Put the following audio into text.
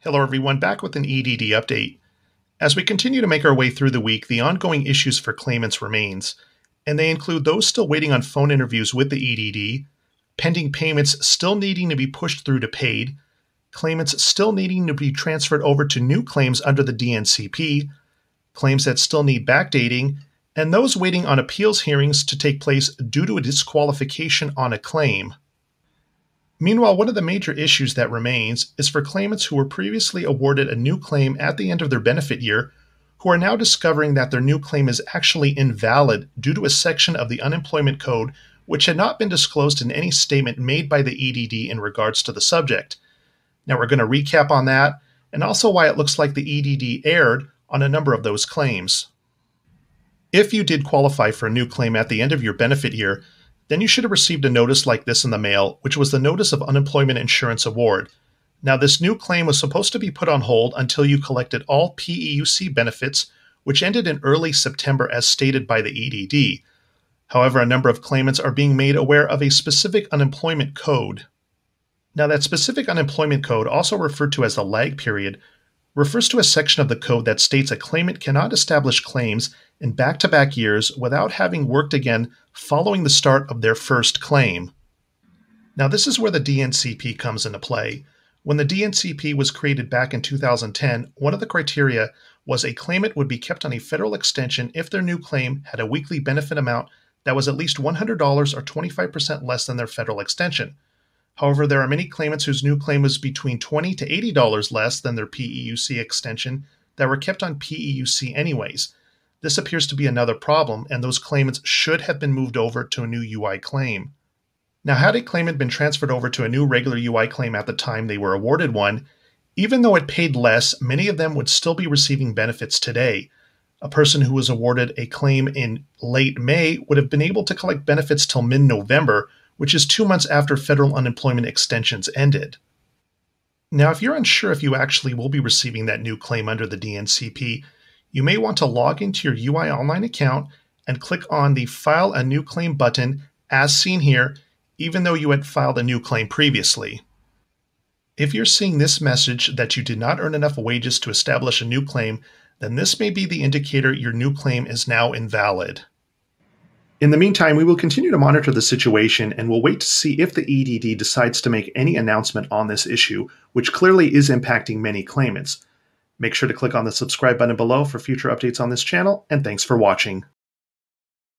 Hello, everyone, back with an EDD update. As we continue to make our way through the week, the ongoing issues for claimants remains, and they include those still waiting on phone interviews with the EDD, pending payments still needing to be pushed through to paid, claimants still needing to be transferred over to new claims under the DNCP, claims that still need backdating, and those waiting on appeals hearings to take place due to a disqualification on a claim. Meanwhile, one of the major issues that remains is for claimants who were previously awarded a new claim at the end of their benefit year who are now discovering that their new claim is actually invalid due to a section of the unemployment code which had not been disclosed in any statement made by the EDD in regards to the subject. Now, we're going to recap on that and also why it looks like the EDD erred on a number of those claims. If you did qualify for a new claim at the end of your benefit year, then you should have received a notice like this in the mail, which was the Notice of Unemployment Insurance Award. Now, this new claim was supposed to be put on hold until you collected all PEUC benefits, which ended in early September as stated by the EDD. However, a number of claimants are being made aware of a specific unemployment code. Now, that specific unemployment code, also referred to as the lag period, refers to a section of the code that states a claimant cannot establish claims in back to back years without having worked again following the start of their first claim. Now, this is where the DNCP comes into play. When the DNCP was created back in 2010, one of the criteria was a claimant would be kept on a federal extension if their new claim had a weekly benefit amount that was at least $100 or 25% less than their federal extension. However, there are many claimants whose new claim was between 20 to $80 less than their PEUC extension that were kept on PEUC anyways. This appears to be another problem, and those claimants should have been moved over to a new UI claim. Now, had a claimant been transferred over to a new regular UI claim at the time they were awarded one, even though it paid less, many of them would still be receiving benefits today. A person who was awarded a claim in late May would have been able to collect benefits till mid November, which is two months after federal unemployment extensions ended. Now, if you're unsure if you actually will be receiving that new claim under the DNCP, you may want to log into your UI Online account and click on the File a New Claim button as seen here, even though you had filed a new claim previously. If you're seeing this message that you did not earn enough wages to establish a new claim, then this may be the indicator your new claim is now invalid. In the meantime, we will continue to monitor the situation and we'll wait to see if the EDD decides to make any announcement on this issue, which clearly is impacting many claimants. Make sure to click on the subscribe button below for future updates on this channel, and thanks for watching.